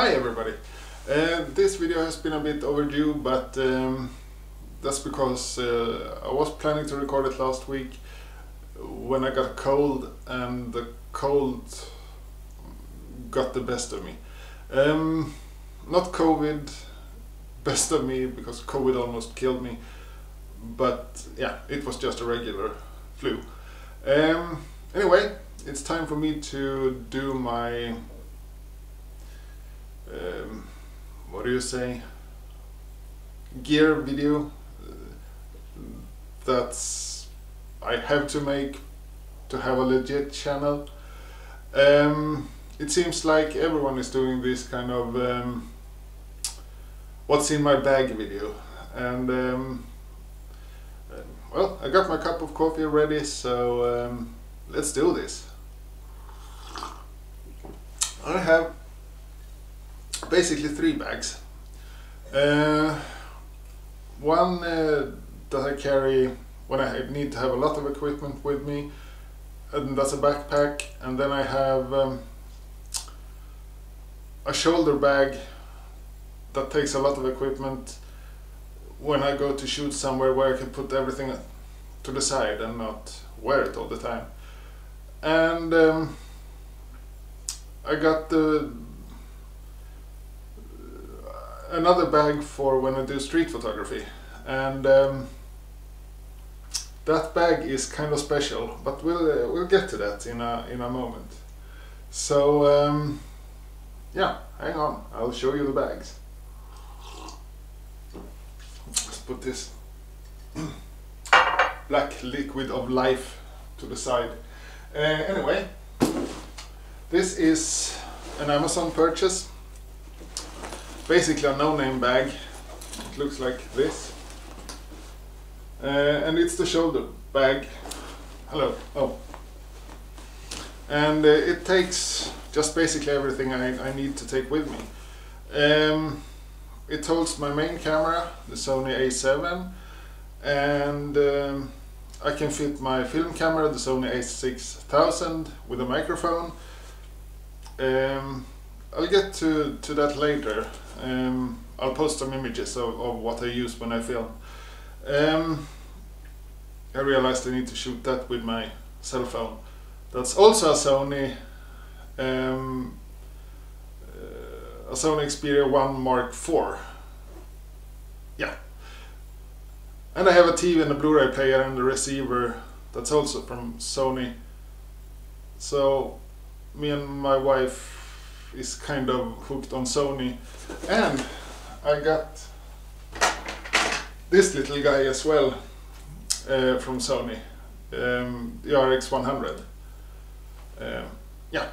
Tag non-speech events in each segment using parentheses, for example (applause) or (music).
Hi everybody! Uh, this video has been a bit overdue but um, that's because uh, I was planning to record it last week when I got cold and the cold got the best of me. Um, not COVID (laughs) best of me because COVID almost killed me but yeah it was just a regular flu. Um, anyway it's time for me to do my um, what do you say? Gear video uh, that's I have to make to have a legit channel. Um, it seems like everyone is doing this kind of um, what's in my bag video. And um, well I got my cup of coffee ready so um, let's do this. I have basically three bags. Uh, one uh, that I carry when I need to have a lot of equipment with me, and that's a backpack. And then I have um, a shoulder bag that takes a lot of equipment when I go to shoot somewhere where I can put everything to the side and not wear it all the time. And um, I got the another bag for when I do street photography. And um, that bag is kind of special but we'll uh, we'll get to that in a in a moment. So um, yeah hang on. I'll show you the bags. Let's put this (clears throat) black liquid of life to the side. Uh, anyway this is an Amazon purchase basically a no-name bag. It looks like this. Uh, and it's the shoulder bag. Hello. Oh. And uh, it takes just basically everything I, I need to take with me. Um, it holds my main camera, the Sony a7, and um, I can fit my film camera, the Sony a6000, with a microphone. Um, I'll get to, to that later. Um, I'll post some images of, of what I use when I film. Um, I realized I need to shoot that with my cell phone. That's also a Sony um, uh, a Sony Xperia 1 Mark IV. Yeah. And I have a TV and a Blu-ray player and a receiver that's also from Sony. So me and my wife is kind of hooked on Sony. And I got this little guy as well uh, from Sony, um, the RX100. Um, yeah.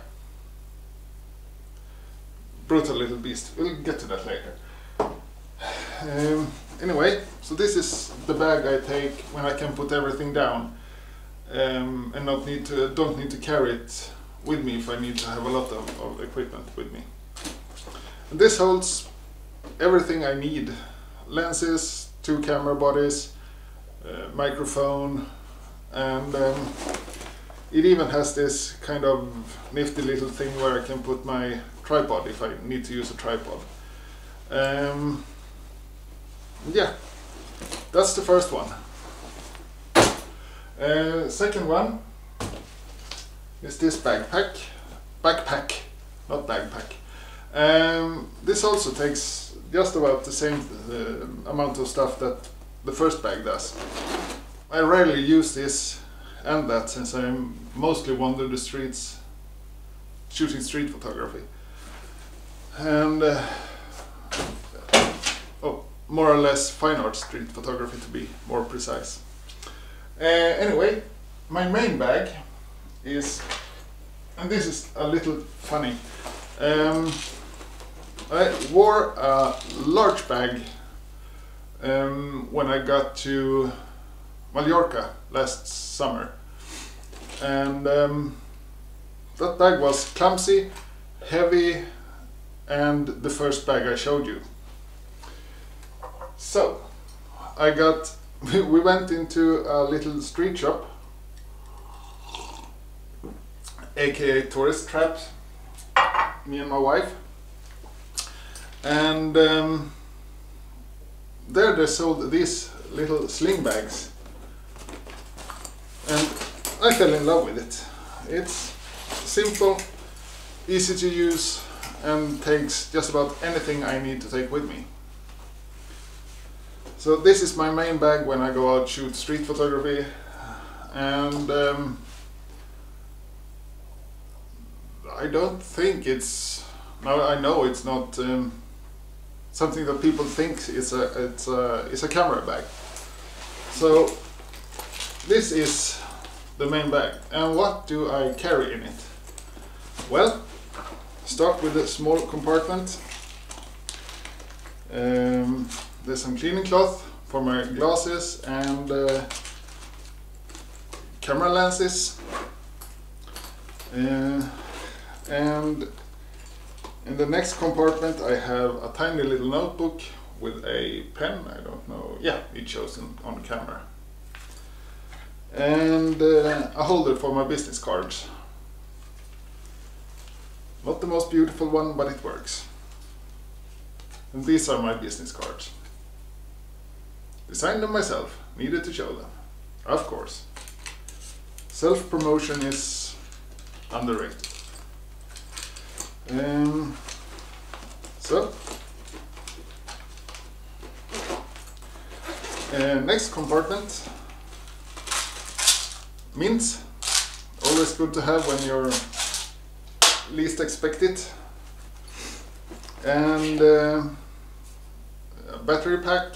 Brutal little beast. We'll get to that later. Um, anyway, so this is the bag I take when I can put everything down um, and not need to don't need to carry it with me if I need to have a lot of, of equipment with me. And this holds everything I need. Lenses, two camera bodies, uh, microphone, and um, it even has this kind of nifty little thing where I can put my tripod if I need to use a tripod. Um, yeah, that's the first one. Uh, second one is this backpack. Backpack, not backpack. Um, this also takes just about the same uh, amount of stuff that the first bag does. I rarely use this and that since I mostly wander the streets shooting street photography. And uh, oh, more or less fine art street photography to be more precise. Uh, anyway, my main bag is, and this is a little funny, um, I wore a large bag um, when I got to Mallorca last summer. And um, that bag was clumsy, heavy, and the first bag I showed you. So, I got, (laughs) we went into a little street shop aka tourist traps, me and my wife. and um, there they sold these little sling bags and I fell in love with it. It's simple, easy to use and takes just about anything I need to take with me. So this is my main bag when I go out shoot street photography and um, I don't think it's No, I know it's not um, something that people think is a it's a it's a camera bag. So this is the main bag. And what do I carry in it? Well, start with a small compartment. Um, there's some cleaning cloth for my glasses and uh, camera lenses. Uh, and in the next compartment I have a tiny little notebook with a pen, I don't know, yeah, it shows in, on camera and uh, a holder for my business cards. Not the most beautiful one, but it works. And these are my business cards. Designed them myself, needed to show them. Of course. Self-promotion is underrated. Um, so, uh, next compartment mints. Always good to have when you're least expect it. And uh, battery pack,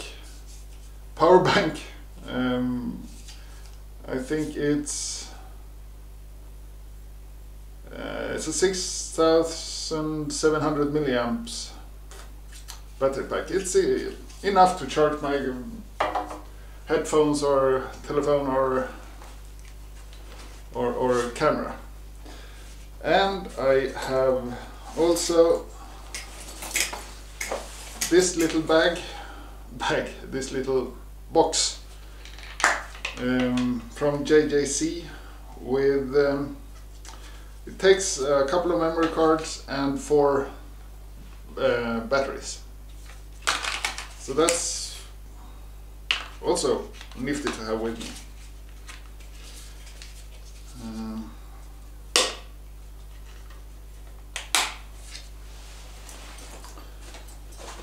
power (laughs) bank. Um, I think it's uh, it's a 6700 milliamps battery pack. It's uh, enough to charge my headphones or telephone or or, or camera. And I have also this little bag, (laughs) bag, this little box um, from JJC with um, it takes a couple of memory cards and four uh, batteries. So that's also nifty to have with me. Um,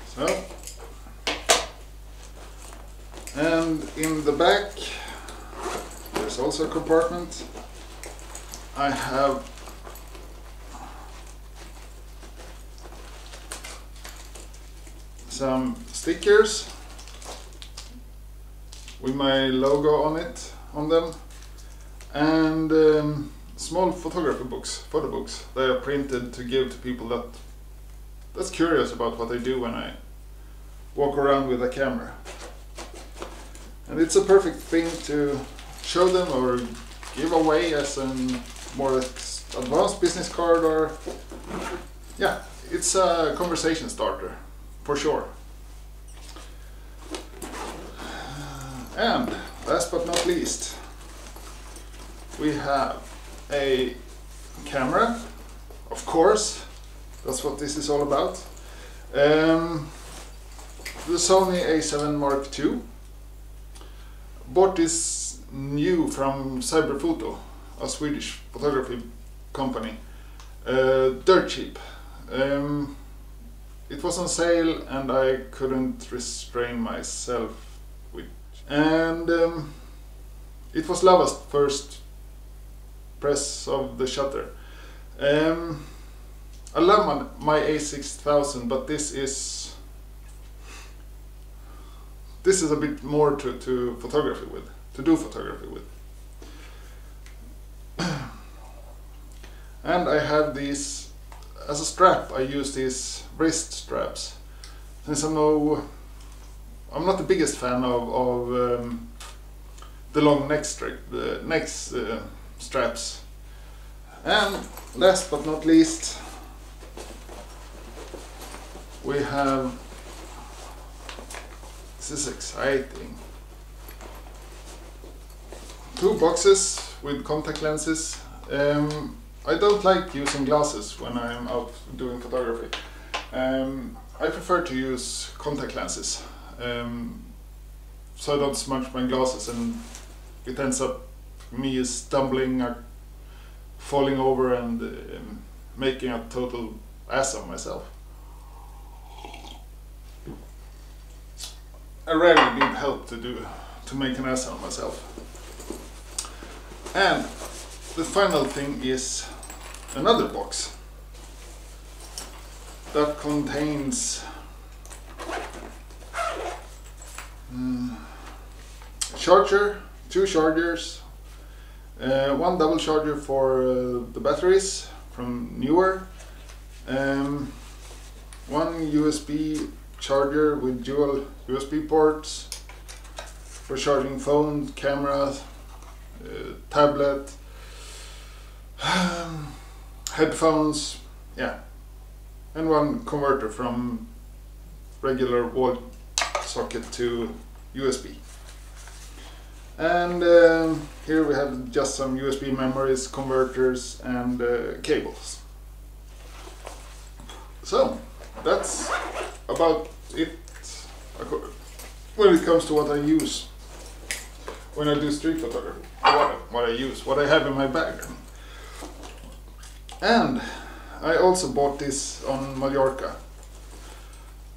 so, and in the back there's also a compartment. I have some stickers with my logo on it on them and um, small photography books, photo books. They are printed to give to people that that's curious about what I do when I walk around with a camera. And it's a perfect thing to show them or give away as a more advanced business card or yeah, it's a conversation starter for sure. And last but not least, we have a camera, of course, that's what this is all about. Um, the Sony a7 Mark II. Bought this new from Cyberphoto, a Swedish photography company. Uh, dirt cheap. Um, it was on sale and I couldn't restrain myself with and um, it was Lava's first press of the shutter. Um, I love my, my A6000, but this is this is a bit more to, to photography with, to do photography with. (clears throat) and I have these, as a strap, I use these wrist straps. Since I'm no, I'm not the biggest fan of, of um, the long neck strap, the necks, uh, straps. And last but not least, we have, this is exciting, two boxes with contact lenses. Um, I don't like using glasses when I'm out doing photography. Um, I prefer to use contact lenses, um, so I don't smudge my glasses, and it ends up me stumbling, or falling over, and um, making a total ass of myself. I rarely need help to do to make an ass of myself. And the final thing is another box that contains mm, charger, two chargers, uh, one double charger for uh, the batteries from Neewer, um, one USB charger with dual USB ports for charging phones, cameras, uh, tablet, (sighs) um, headphones, yeah, and one converter from regular wall socket to USB. And um, here we have just some USB memories, converters and uh, cables. So that's about it when it comes to what I use when I do street photography. What, what I use, what I have in my bag. And I also bought this on Mallorca.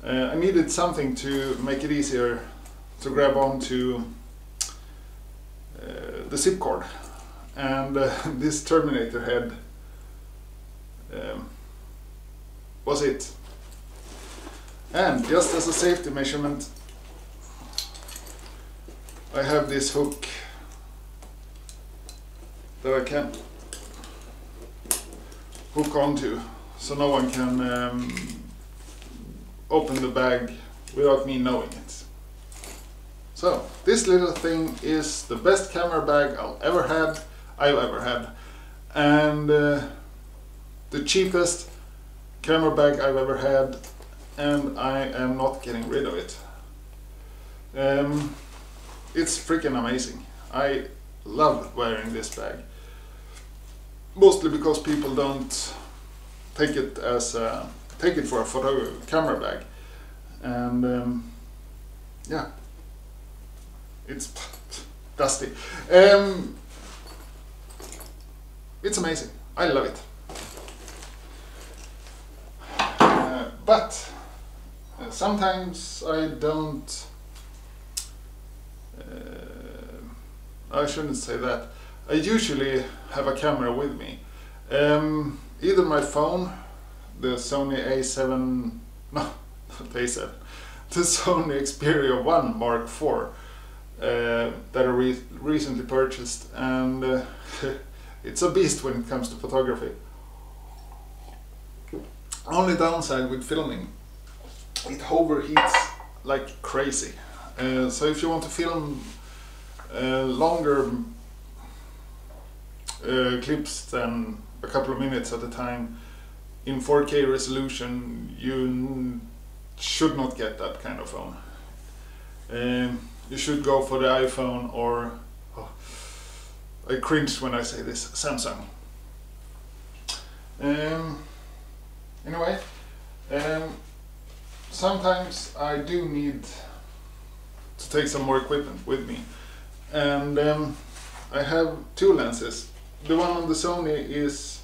Uh, I needed something to make it easier to grab onto uh, the zip cord. And uh, (laughs) this Terminator head um, was it. And just as a safety measurement, I have this hook that I can hook onto so no one can um, open the bag without me knowing it. So this little thing is the best camera bag I'll ever had, I've ever had, and uh, the cheapest camera bag I've ever had, and I am not getting rid of it. Um, it's freaking amazing. I love wearing this bag. Mostly because people don't take it as a, take it for a photo camera bag, and um, yeah, it's (laughs) dusty. Um, it's amazing. I love it. Uh, but uh, sometimes I don't. Uh, I shouldn't say that. I usually have a camera with me. Um, either my phone, the Sony A7, no, (laughs) not A7, (laughs) the Sony Xperia 1 Mark IV uh, that I re recently purchased, and uh, (laughs) it's a beast when it comes to photography. Only downside with filming, it overheats like crazy. Uh, so if you want to film uh, longer uh, clips than a couple of minutes at a time in 4K resolution, you should not get that kind of phone. Um, you should go for the iPhone or oh, I cringe when I say this Samsung. Um, anyway, um, sometimes I do need to take some more equipment with me, and um, I have two lenses. The one on the Sony is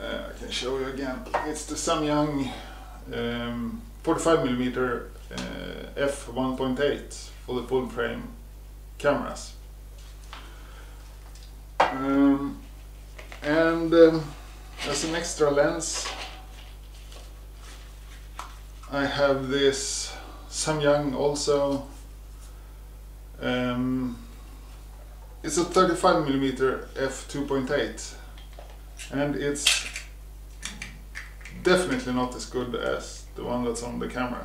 uh, I can show you again. It's the Samyang um, 45 millimeter uh, f 1.8 for the full frame cameras. Um, and um, as an extra lens I have this Samyang also um, it's a 35 millimeter f 2.8 and it's definitely not as good as the one that's on the camera.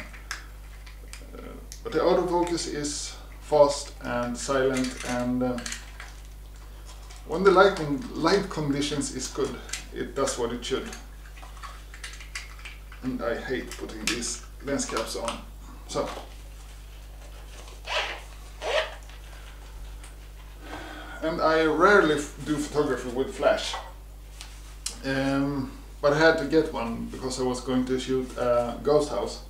Uh, but the autofocus is fast and silent and uh, when the lighting light conditions is good it does what it should. And I hate putting these lens caps on. So and I rarely do photography with flash. Um, but I had to get one because I was going to shoot a ghost house.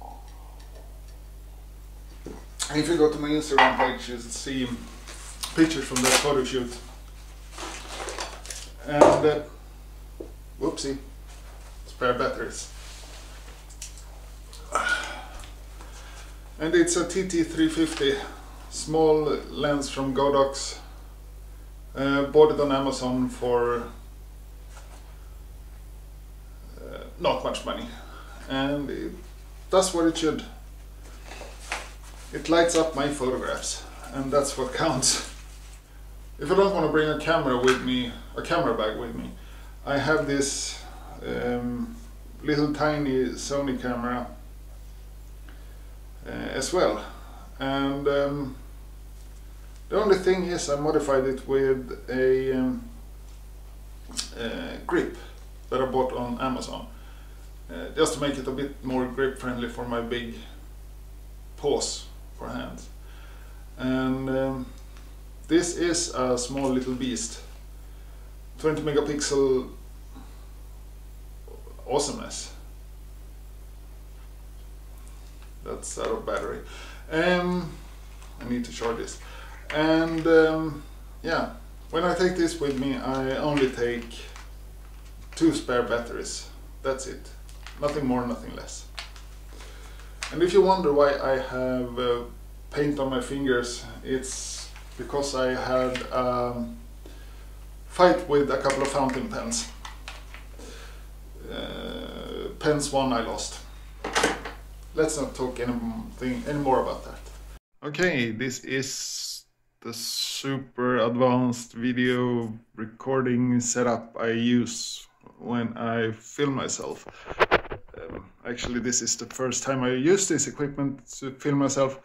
If you go to my Instagram page, you'll see pictures from that photo shoot. And uh, whoopsie, spare batteries. And it's a TT350 small lens from Godox. Uh, bought it on Amazon for uh, not much money. And it what it should. It lights up my photographs and that's what (laughs) counts. If I don't want to bring a camera with me, a camera bag with me, I have this um, little tiny Sony camera uh, as well. And um, the only thing is I modified it with a um, grip that I bought on Amazon. Uh, just to make it a bit more grip friendly for my big paws for hands. And um, this is a small little beast. 20 megapixel awesomeness. That's out of battery. Um, I need to charge this. And um, yeah, when I take this with me, I only take two spare batteries. That's it. Nothing more, nothing less. And if you wonder why I have uh, paint on my fingers, it's because I had a um, fight with a couple of fountain pens. Uh, pens one I lost. Let's not talk anything any more about that. Okay, this is the super advanced video recording setup I use when I film myself. Um, actually, this is the first time I use this equipment to film myself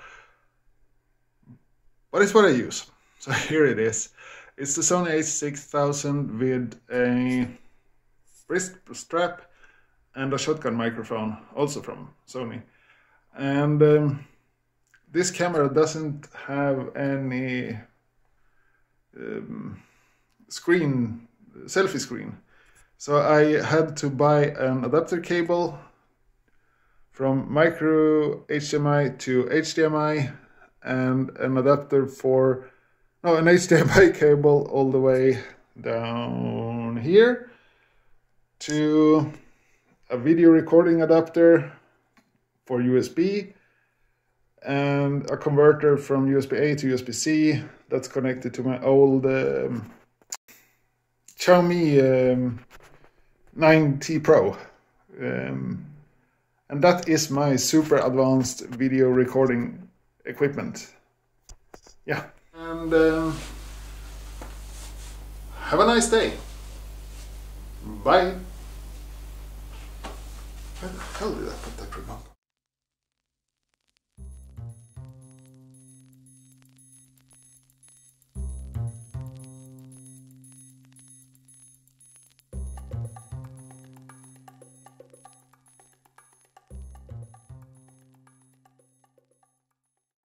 but it's what I use. (laughs) So here it is. It's the Sony a6000 with a wrist strap and a shotgun microphone, also from Sony. And um, this camera doesn't have any um, screen, selfie screen. So I had to buy an adapter cable from micro HDMI to HDMI and an adapter for no an HDMI (laughs) cable all the way down here to a video recording adapter for USB and a converter from USB A to USB C that's connected to my old um, Xiaomi um, 9T Pro. Um, and that is my super advanced video recording equipment. Yeah. And um, have a nice day. Bye. Where the hell did I put that remote?